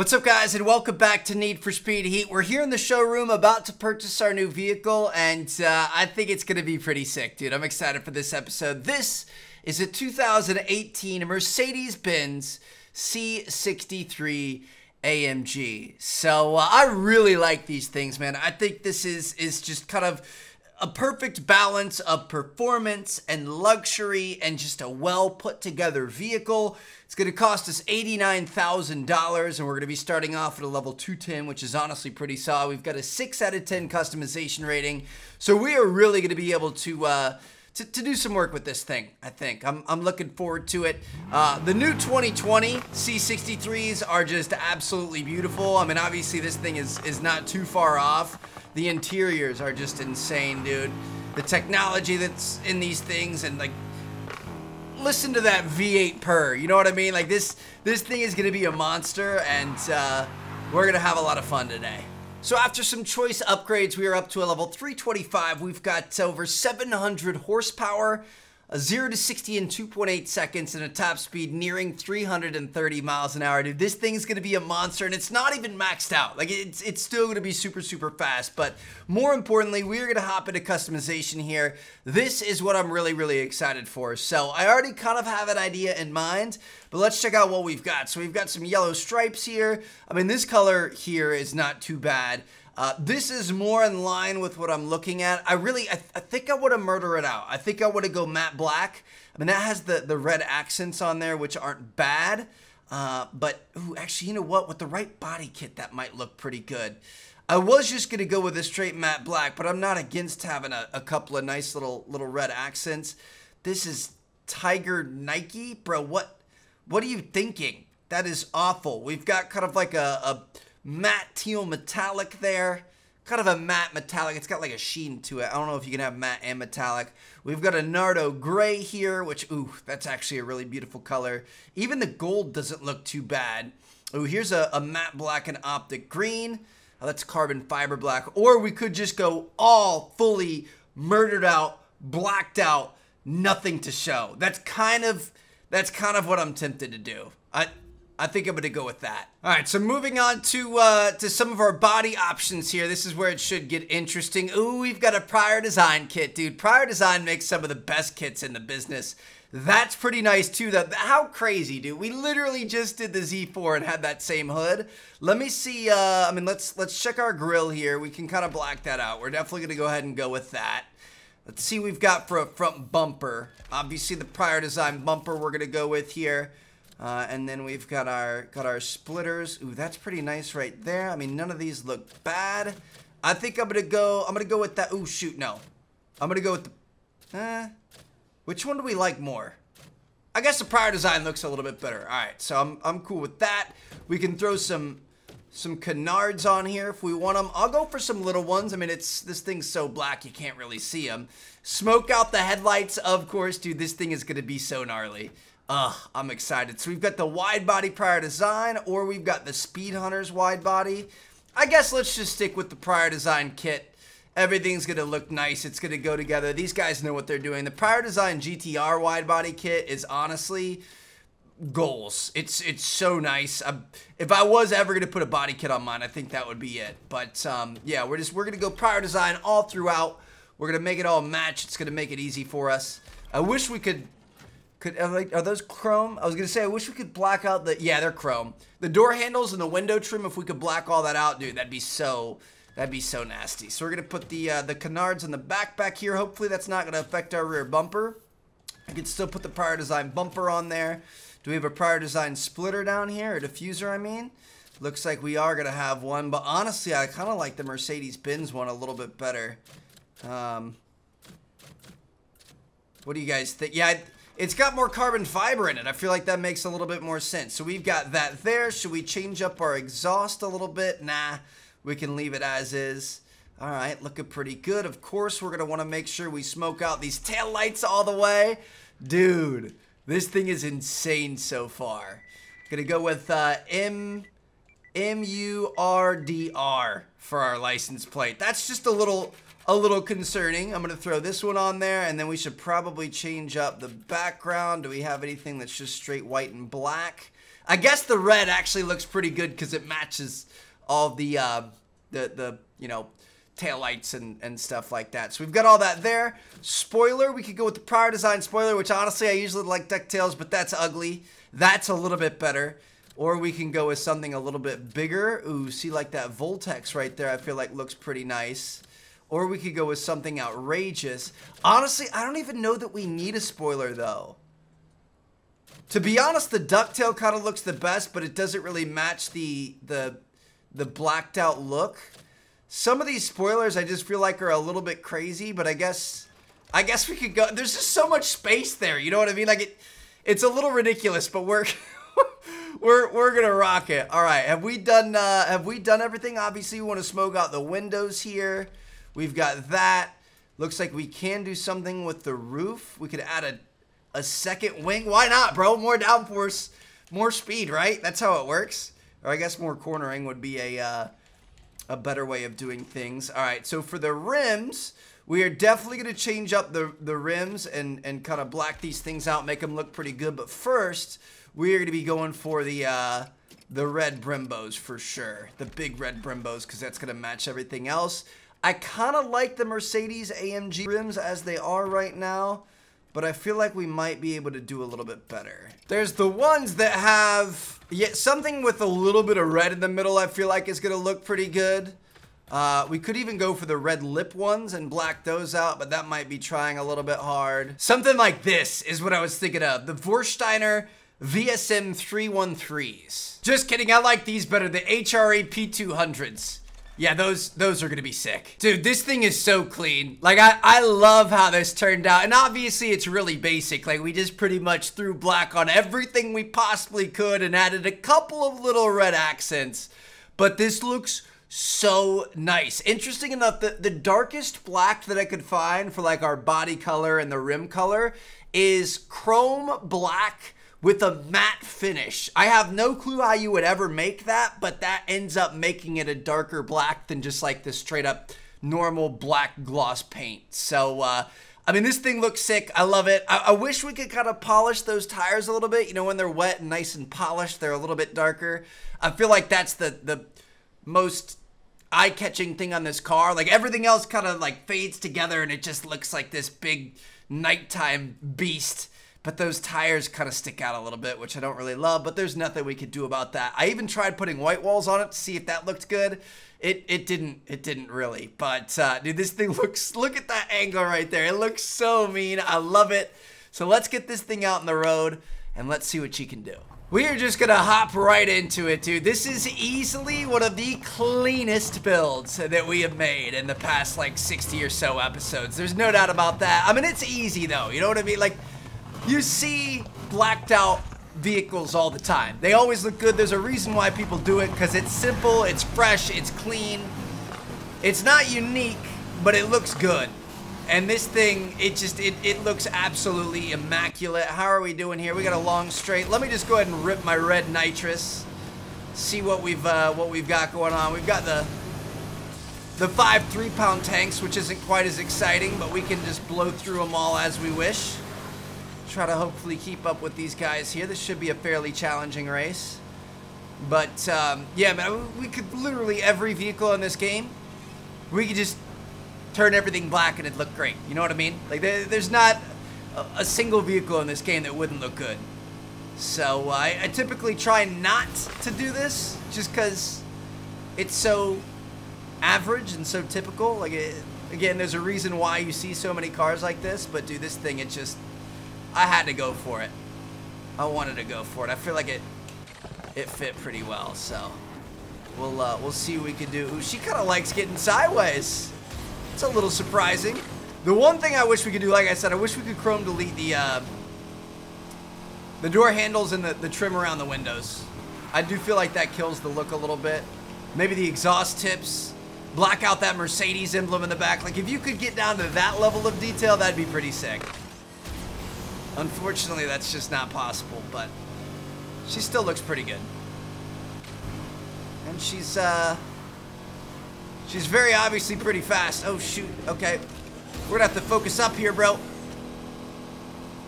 What's up, guys, and welcome back to Need for Speed Heat. We're here in the showroom about to purchase our new vehicle, and uh, I think it's going to be pretty sick, dude. I'm excited for this episode. This is a 2018 Mercedes Benz C63 AMG. So uh, I really like these things, man. I think this is is just kind of a perfect balance of performance and luxury and just a well put together vehicle. It's going to cost us $89,000 and we're going to be starting off at a level 210, which is honestly pretty solid. We've got a 6 out of 10 customization rating. So we are really going to be able to. Uh, to, to, do some work with this thing, I think. I'm, I'm looking forward to it. Uh, the new 2020 C63s are just absolutely beautiful. I mean, obviously this thing is, is not too far off. The interiors are just insane, dude. The technology that's in these things and like listen to that V8 purr. You know what I mean? Like this this thing is gonna be a monster and uh, we're gonna have a lot of fun today. So after some choice upgrades, we are up to a level 325. We've got over 700 horsepower, a 0 to 60 in 2.8 seconds and a top speed nearing 330 miles an hour. Dude, this thing's gonna be a monster and it's not even maxed out. Like it's it's still gonna be super, super fast. But more importantly, we're gonna hop into customization here. This is what I'm really, really excited for. So I already kind of have an idea in mind, but let's check out what we've got. So we've got some yellow stripes here. I mean, this color here is not too bad. Uh, this is more in line with what I'm looking at. I really, I, th I think I would have murder it out. I think I would have go matte black. I mean, that has the, the red accents on there, which aren't bad. Uh, but, ooh, actually, you know what? With the right body kit, that might look pretty good. I was just going to go with a straight matte black, but I'm not against having a, a couple of nice little little red accents. This is Tiger Nike? Bro, what, what are you thinking? That is awful. We've got kind of like a, a matte teal metallic there. Kind of a matte metallic. It's got like a sheen to it. I don't know if you can have matte and metallic. We've got a Nardo gray here, which, ooh, that's actually a really beautiful color. Even the gold doesn't look too bad. Ooh, here's a, a matte black and optic green. Oh, that's carbon fiber black. Or we could just go all fully murdered out, blacked out, nothing to show. That's kind of that's kind of what I'm tempted to do. I I think I'm gonna go with that. All right, so moving on to uh, to some of our body options here. This is where it should get interesting. Ooh, we've got a prior design kit, dude. Prior design makes some of the best kits in the business. That's pretty nice too. That how crazy, dude. We literally just did the Z4 and had that same hood. Let me see. Uh, I mean, let's let's check our grill here. We can kind of black that out. We're definitely gonna go ahead and go with that. Let's see what we've got for a front bumper. Obviously, the prior design bumper we're gonna go with here. Uh, and then we've got our got our splitters. Ooh, that's pretty nice right there. I mean, none of these look bad. I think I'm gonna go. I'm gonna go with that. Ooh, shoot, no. I'm gonna go with the. Eh, which one do we like more? I guess the prior design looks a little bit better. All right, so I'm I'm cool with that. We can throw some some canards on here if we want them. I'll go for some little ones. I mean, it's this thing's so black you can't really see them. Smoke out the headlights, of course, dude. This thing is gonna be so gnarly. Ugh, I'm excited. So we've got the wide body prior design, or we've got the Speed Hunters wide body. I guess let's just stick with the prior design kit. Everything's going to look nice. It's going to go together. These guys know what they're doing. The prior design GTR wide body kit is honestly goals. It's it's so nice. I, if I was ever to put a body kit on mine, I think that would be it. But um, yeah, we're just we're to go prior design all throughout. We're to make it all match. It's to make it easy for us. I wish we could could are, are those chrome? I was gonna say I wish we could black out the yeah they're chrome. The door handles and the window trim. If we could black all that out, dude, that'd be so that'd be so nasty. So we're gonna put the uh, the canards in the back back here. Hopefully that's not gonna affect our rear bumper. I can still put the prior design bumper on there. Do we have a prior design splitter down here A diffuser? I mean, looks like we are gonna have one. But honestly, I kind of like the Mercedes Benz one a little bit better. Um, what do you guys think? Yeah. I, it's got more carbon fiber in it. I feel like that makes a little bit more sense. So we've got that there. Should we change up our exhaust a little bit? Nah, we can leave it as is. All right, looking pretty good. Of course, we're going to want to make sure we smoke out these tail lights all the way. Dude, this thing is insane so far. Gonna go with uh, M M U R D R for our license plate. That's just a little a little concerning. I'm going to throw this one on there, and then we should probably change up the background. Do we have anything that's just straight white and black? I guess the red actually looks pretty good because it matches all the, uh, the, the, you know, taillights and, and stuff like that. So we've got all that there. Spoiler, we could go with the prior design spoiler, which honestly I usually like ducktails, but that's ugly. That's a little bit better. Or we can go with something a little bit bigger. Ooh, see like that Voltex right there I feel like looks pretty nice. Or we could go with something outrageous. Honestly, I don't even know that we need a spoiler though. To be honest, the ducktail kind of looks the best, but it doesn't really match the the the blacked out look. Some of these spoilers I just feel like are a little bit crazy, but I guess I guess we could go. There's just so much space there. You know what I mean? Like it, it's a little ridiculous, but we're we're we're gonna rock it. All right, have we done uh, have we done everything? Obviously, we want to smoke out the windows here. We've got that. Looks like we can do something with the roof. We could add a a second wing. Why not, bro? More downforce, more speed, right? That's how it works. Or I guess more cornering would be a uh, a better way of doing things. All right, so for the rims, we are definitely going to change up the, the rims and, and kind of black these things out, make them look pretty good. But first, we are going to be going for the uh, the red Brembos for sure. The big red Brembos because that's going to match everything else. I kind of like the Mercedes AMG rims as they are right now but I feel like we might be able to do a little bit better. There's the ones that have yeah, something with a little bit of red in the middle I feel like is going to look pretty good. Uh, we could even go for the red lip ones and black those out, but that might be trying a little bit hard. Something like this is what I was thinking of. The Vorsteiner VSM 313s. Just kidding, I like these better. The HRE P200s. Yeah, those those are gonna be sick. Dude, this thing is so clean. Like, I, I love how this turned out. And obviously, it's really basic. Like, we just pretty much threw black on everything we possibly could and added a couple of little red accents. But this looks so nice. Interesting enough, the, the darkest black that I could find for, like, our body color and the rim color is chrome black with a matte finish. I have no clue how you would ever make that, but that ends up making it a darker black than just like the straight up normal black gloss paint. So, uh, I mean, this thing looks sick. I love it. I, I wish we could kind of polish those tires a little bit. You know, when they're wet and nice and polished, they're a little bit darker. I feel like that's the, the most eye-catching thing on this car. Like everything else kind of like fades together and it just looks like this big nighttime beast but those tires kind of stick out a little bit, which I don't really love, but there's nothing we could do about that. I even tried putting white walls on it to see if that looked good. It it didn't it didn't really. But uh, dude, this thing looks look at that angle right there. It looks so mean. I love it. So let's get this thing out in the road and let's see what she can do. We are just gonna hop right into it, dude. This is easily one of the cleanest builds that we have made in the past like 60 or so episodes. There's no doubt about that. I mean, it's easy though. You know what I mean? Like you see blacked out vehicles all the time. They always look good. There's a reason why people do it because it's simple, it's fresh, it's clean. It's not unique, but it looks good. And this thing, it just, it, it looks absolutely immaculate. How are we doing here? We got a long straight. Let me just go ahead and rip my red nitrous. See what we've, uh, what we've got going on. We've got the, the five three-pound tanks, which isn't quite as exciting, but we can just blow through them all as we wish try to hopefully keep up with these guys here. This should be a fairly challenging race. But, um, yeah, man, we could literally every vehicle in this game, we could just turn everything black and it'd look great. You know what I mean? Like, there, there's not a, single vehicle in this game that wouldn't look good. So, uh, I, I typically try not to do this just because it's so average and so typical. Like, it, again, there's a reason why you see so many cars like this, but, dude, this thing, it just I had to go for it. I wanted to go for it. I feel like it it fit pretty well, so we'll uh, we'll see what we can do. Ooh, she kind of likes getting sideways. It's a little surprising. The one thing I wish we could do, like I said, I wish we could chrome delete the uh, the door handles and the, the trim around the windows. I do feel like that kills the look a little bit. Maybe the exhaust tips, black out that Mercedes emblem in the back. Like if you could get down to that level of detail, that'd be pretty sick. Unfortunately, that's just not possible, but she still looks pretty good. And she's, uh, she's very obviously pretty fast. Oh, shoot. Okay. We're gonna have to focus up here, bro.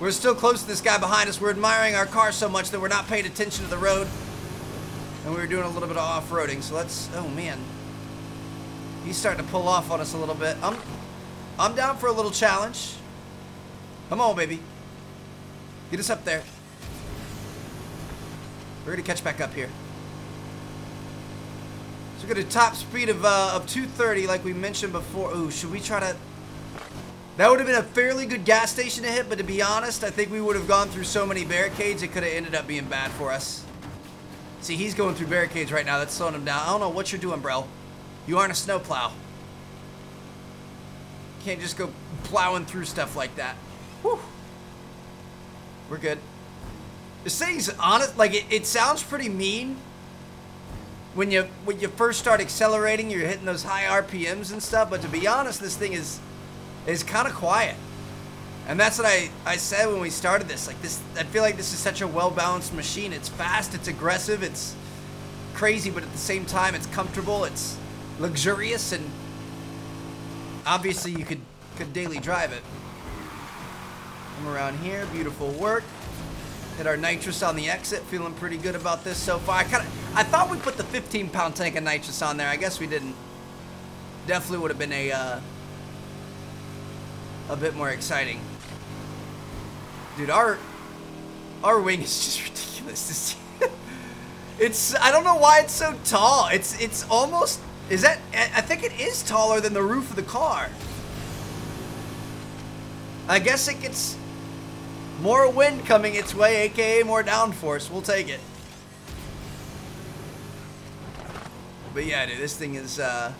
We're still close to this guy behind us. We're admiring our car so much that we're not paying attention to the road. And we were doing a little bit of off-roading, so let's... Oh, man. He's starting to pull off on us a little bit. I'm, I'm down for a little challenge. Come on, baby. Get us up there. We're to catch back up here. So we got a top speed of, uh, of 230 like we mentioned before. Ooh, should we try to... That would have been a fairly good gas station to hit, but to be honest, I think we would have gone through so many barricades, it could have ended up being bad for us. See, he's going through barricades right now. That's slowing him down. I don't know what you're doing, bro. You aren't a snowplow. Can't just go plowing through stuff like that. Whew. We're good. This thing's honest, like it, it sounds pretty mean. When you when you first start accelerating, you're hitting those high RPMs and stuff. But to be honest, this thing is is kind of quiet. And that's what I, I said when we started this. Like this, I feel like this is such a well-balanced machine. It's fast, it's aggressive, it's crazy, but at the same time, it's comfortable, it's luxurious, and obviously you could, could daily drive it. Around here, beautiful work. Hit our nitrous on the exit, feeling pretty good about this so far. I kind of, I thought we put the 15 pound tank of nitrous on there. I guess we didn't. Definitely would have been a, uh, a bit more exciting. Dude, our our wing is just ridiculous. it's I don't know why it's so tall. It's it's almost is that I think it is taller than the roof of the car. I guess it gets more wind coming its way, aka more downforce. We'll take it. But yeah, dude, this thing is uh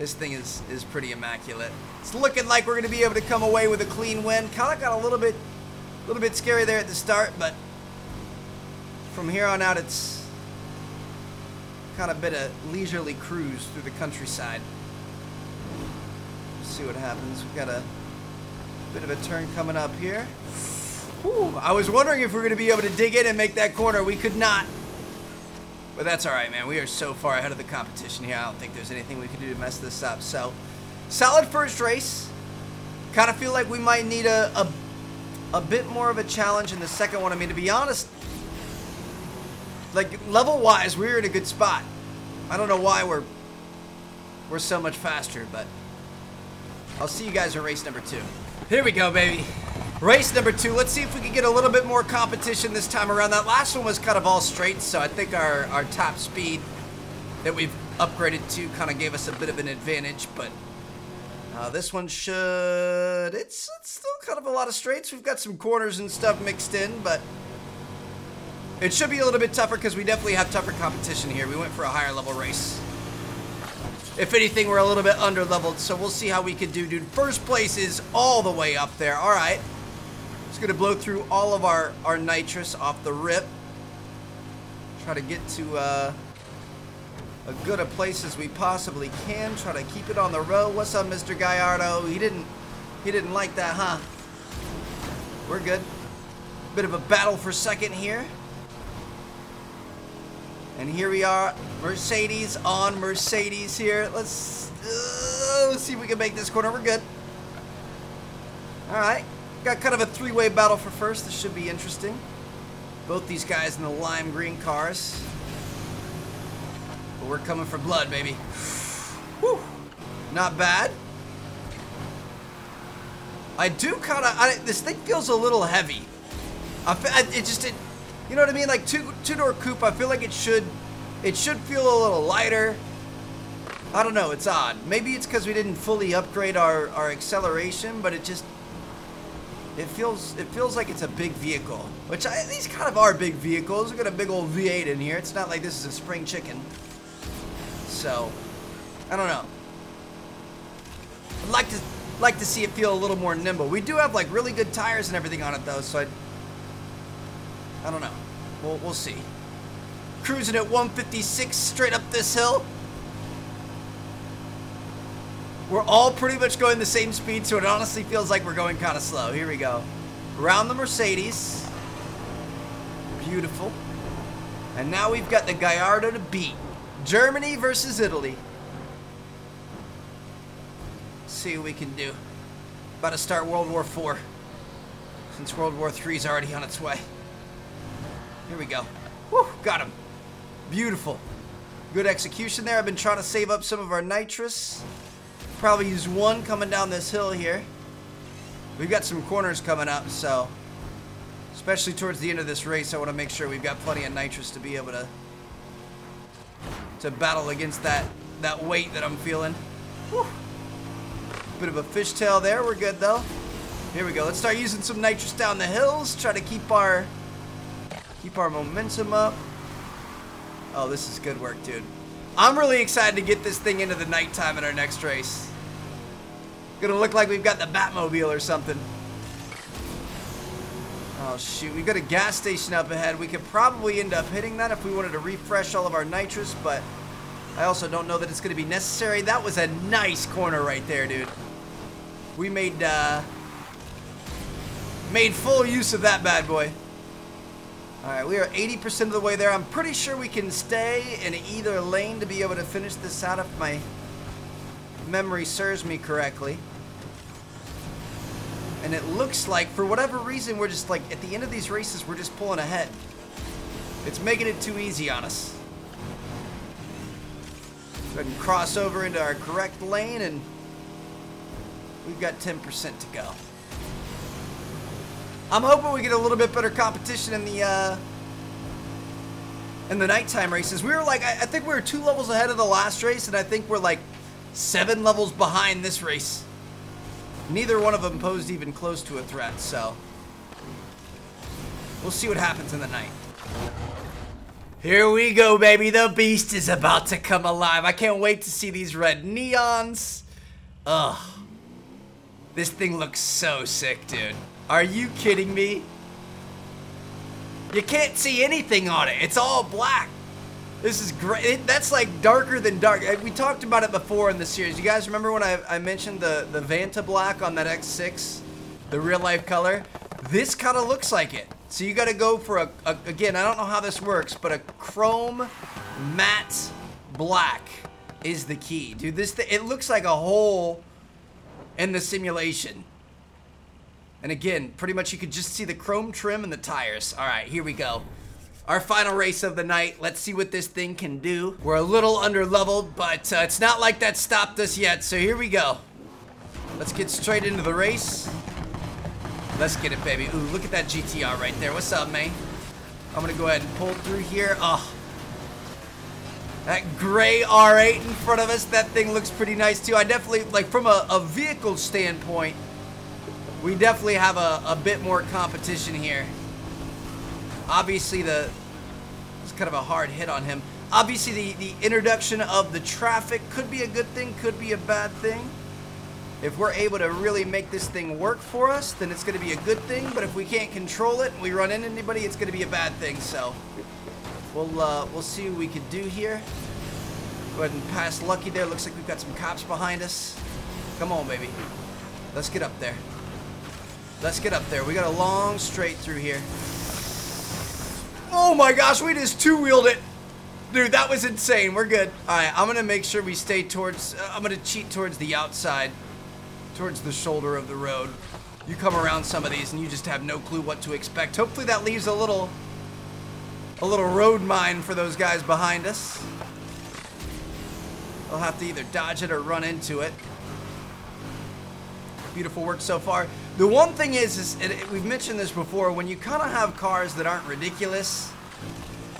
this thing is, is pretty immaculate. It's looking like we're to be able to come away with a clean win. Kind of got a little bit, a little bit scary there at the start, but from here on out, it's kind of been a leisurely cruise through the countryside. See what happens. We've got a bit of a turn coming up here. Whew, I was wondering if we are going to be able to dig in and make that corner. We could not. But that's all right, man. We are so far ahead of the competition here. I don't think there's anything we can do to mess this up. So, solid first race. Kind of feel like we might need a, a, a bit more of a challenge in the second one. I mean, to be honest, like level-wise, we're in a good spot. I don't know why we're we're so much faster, but I'll see you guys in race number two. Here we go, baby. Race number two. Let's see if we can get a little bit more competition this time around. That last one was kind of all straight, so I think our, our top speed that we've upgraded to kind of gave us a bit of an advantage, but uh, this one should... It's, it's still kind of a lot of straights. We've got some corners and stuff mixed in, but it should be a little bit tougher because we definitely have tougher competition here. We went for a higher level race. If anything, we're a little bit under leveled, so we'll see how we can do, dude. First place is all the way up there. All right. Just gonna blow through all of our, our nitrous off the rip. Try to get to uh, a good a place as we possibly can. Try to keep it on the road. What's up, Mr. Gallardo? He didn't he didn't like that, huh? We're good. Bit of a battle for second here. And here we are, Mercedes on Mercedes here. Let's, uh, see if we can make this corner. We're good. All right. Got kind of a three-way battle for first. This should be interesting. Both these guys in the lime green cars. But we're coming for blood, baby. Whew. Not bad. I do kind of, this thing feels a little heavy. I, it just, it, you know what I mean? Like two, two-door coupe, I feel like it should, it should feel a little lighter. I don't know, it's odd. Maybe it's because we didn't fully upgrade our, our acceleration, but it just, it feels it feels like it's a big vehicle, which I, these kind of are big vehicles. We got a big old V8 in here. It's not like this is a spring chicken. So, I don't know. I'd like to like to see it feel a little more nimble. We do have like really good tires and everything on it though, so I I don't know. We'll we'll see. Cruising at 156 straight up this hill. We're all pretty much going the same speed, so it honestly feels like we're going kind of slow. Here we go. Around the Mercedes. Beautiful. And now we've got the Gallardo to beat. Germany versus Italy. See what we can do. About to start World War IV. Since World War III is already on its way. Here we go. Whew, got him. Beautiful. Good execution there. I've been trying to save up some of our nitrous. Probably use one coming down this hill here. We've got some corners coming up, so especially towards the end of this race, I want to make sure we've got plenty of nitrous to be able to to battle against that that weight that I'm feeling. Whew. Bit of a fishtail there. We're good though. Here we go. Let's start using some nitrous down the hills. Try to keep our keep our momentum up. Oh, this is good work, dude. I'm really excited to get this thing into the nighttime in our next race. Gonna look like we've got the Batmobile or something. Oh shoot, we've got a gas station up ahead. We could probably end up hitting that if we wanted to refresh all of our nitrous, but I also don't know that it's gonna be necessary. That was a nice corner right there, dude. We made, uh, made full use of that bad boy. Alright, we are 80% of the way there. I'm pretty sure we can stay in either lane to be able to finish this out if my memory serves me correctly. And it looks like, for whatever reason, we're just like, at the end of these races, we're just pulling ahead. It's making it too easy on us. Go ahead and cross over into our correct lane, and we've got 10% to go. I'm hoping we get a little bit better competition in the, uh, in the nighttime races. We were like, I, I think we were two levels ahead of the last race, and I think we're like seven levels behind this race. Neither one of them posed even close to a threat, so we'll see what happens in the night. Here we go, baby. The beast is about to come alive. I can't wait to see these red neons. Ugh. This thing looks so sick, dude. Are you kidding me? You can't see anything on it. It's all black. This is great. It, that's like darker than dark. Uh, we talked about it before in the series. You guys remember when I, I mentioned the, the Vanta Black on that X6? The real life color? This kind of looks like it. So you got to go for a, a, again, I don't know how this works, but a chrome matte black is the key. Dude, this th it looks like a hole in the simulation. And again, pretty much you could just see the chrome trim and the tires. All right, here we go. Our final race of the night. Let's see what this thing can do. We're a little under leveled, but uh, it's not like that stopped us yet. So here we go. Let's get straight into the race. Let's get it, baby. Ooh, look at that GTR right there. What's up, man? I'm gonna go ahead and pull through here. Oh, that gray R8 in front of us, that thing looks pretty nice too. I definitely, like from a, a vehicle standpoint, we definitely have a, a bit more competition here. Obviously, the it's kind of a hard hit on him. Obviously, the, the introduction of the traffic could be a good thing, could be a bad thing. If we're able to really make this thing work for us, then it's going to be a good thing. But if we can't control it and we run into anybody, it's going to be a bad thing. So we'll uh, we'll see what we can do here. Go ahead and pass Lucky there. Looks like we've got some cops behind us. Come on, baby. Let's get up there. Let's get up there. We got a long straight through here. Oh my gosh, we just two-wheeled it. Dude, that was insane. We're good. All right, I'm going to make sure we stay towards, uh, I'm going to cheat towards the outside, towards the shoulder of the road. You come around some of these and you just have no clue what to expect. Hopefully that leaves a little, a little road mine for those guys behind us. They'll have to either dodge it or run into it. Beautiful work so far. The one thing is, is it, we've mentioned this before, when you kind of have cars that aren't ridiculous,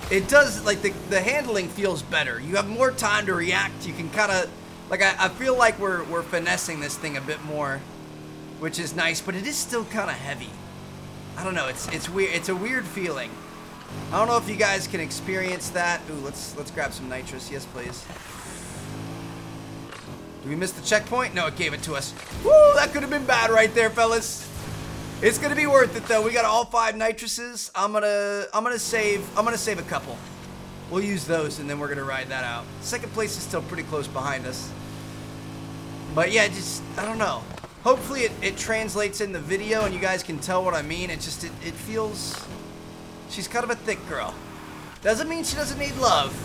it does, like, the, the handling feels better. You have more time to react. You can kind of, like, I, I feel like we're, we're finessing this thing a bit more, which is nice, but it is still kind of heavy. I don't know, it's, it's weird, it's a weird feeling. I don't know if you guys can experience that. Ooh, let's, let's grab some nitrous. Yes, please. Did we miss the checkpoint? No, it gave it to us. Woo, that could have been bad right there, fellas. It's gonna be worth it though. We got all five nitruses. I'm gonna I'm gonna save I'm gonna save a couple. We'll use those and then we're gonna ride that out. Second place is still pretty close behind us. But yeah, just I don't know. Hopefully it, it translates in the video and you guys can tell what I mean. It just it, it feels she's kind of a thick girl. Doesn't mean she doesn't need love.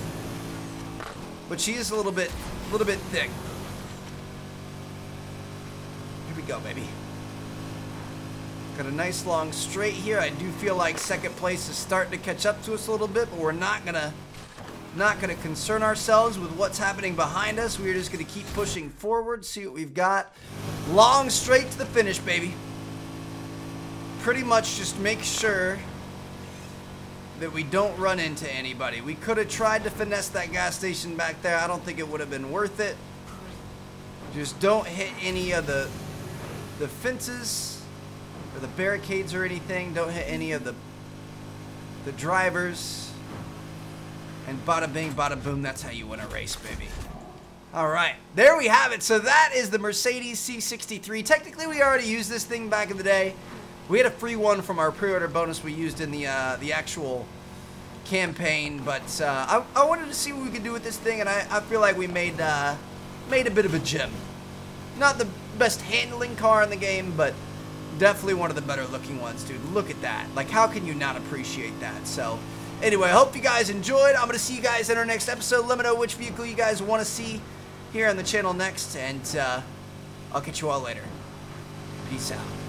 But she is a little bit a little bit thick. We go, baby. Got a nice long straight here. I do feel like second place is starting to catch up to us a little bit, but we're not gonna not gonna concern ourselves with what's happening behind us. We're just gonna keep pushing forward, see what we've got. Long straight to the finish, baby. Pretty much just make sure that we don't run into anybody. We could have tried to finesse that gas station back there. I don't think it would have been worth it. Just don't hit any of the the fences or the barricades or anything. Don't hit any of the the drivers. And bada bing, bada boom, that's how you win a race, baby. All right, there we have it. So that is the Mercedes C63. Technically, we already used this thing back in the day. We had a free one from our pre-order bonus we used in the uh, the actual campaign, but uh, I, I wanted to see what we could do with this thing, and I, I feel like we made uh, made a bit of a gem. Not the best handling car in the game, but definitely one of the better looking ones, dude. Look at that. Like, how can you not appreciate that? So, anyway, I hope you guys enjoyed. I'm going to see you guys in our next episode. Let me know which vehicle you guys want to see here on the channel next, and uh, I'll catch you all later. Peace out.